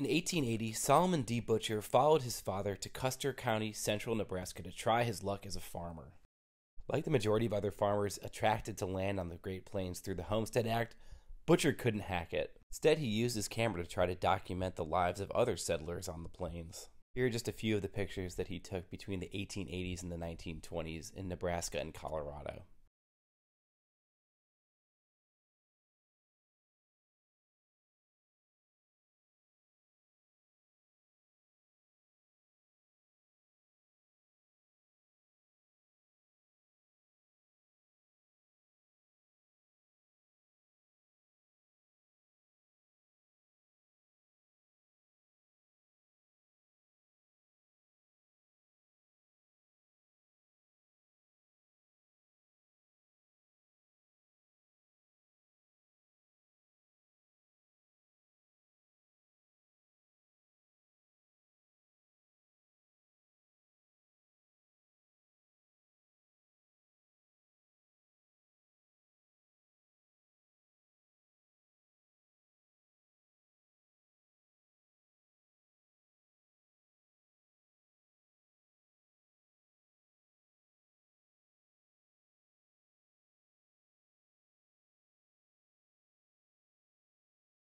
In 1880, Solomon D. Butcher followed his father to Custer County, central Nebraska, to try his luck as a farmer. Like the majority of other farmers attracted to land on the Great Plains through the Homestead Act, Butcher couldn't hack it. Instead, he used his camera to try to document the lives of other settlers on the plains. Here are just a few of the pictures that he took between the 1880s and the 1920s in Nebraska and Colorado.